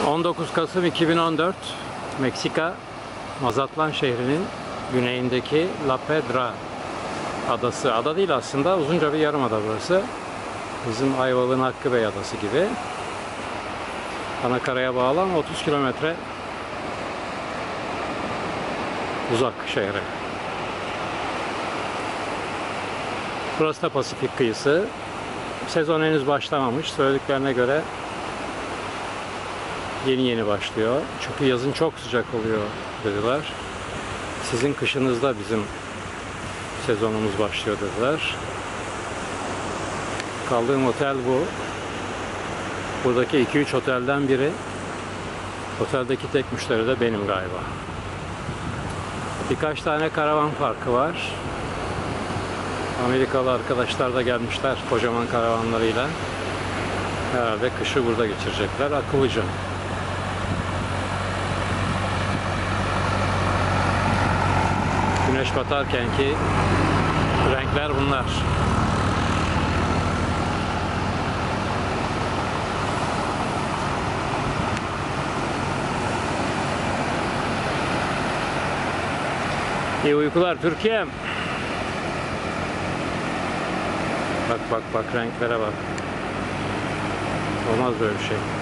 19 Kasım 2014 Meksika Mazatlan şehrinin güneyindeki La Pedra adası. Ada değil aslında uzunca bir yarımada burası. Bizim Ayvalık'ın Hakkı Bey adası gibi. Anakaraya bağlan 30 kilometre uzak şehre. Burası da Pasifik kıyısı. Sezon henüz başlamamış. Söylediklerine göre yeni yeni başlıyor. Çünkü yazın çok sıcak oluyor dediler. Sizin kışınızda bizim sezonumuz başlıyor dediler. Kaldığım otel bu. Buradaki 2-3 otelden biri. Oteldeki tek müşteri de benim galiba. Birkaç tane karavan farkı var. Amerikalı arkadaşlar da gelmişler kocaman karavanlarıyla. Herhalde kışı burada geçirecekler. Akıllıca. Güneş batarken ki renkler bunlar. İyi uykular Türkiye'm. Bak bak bak renklere bak. Olmaz böyle bir şey.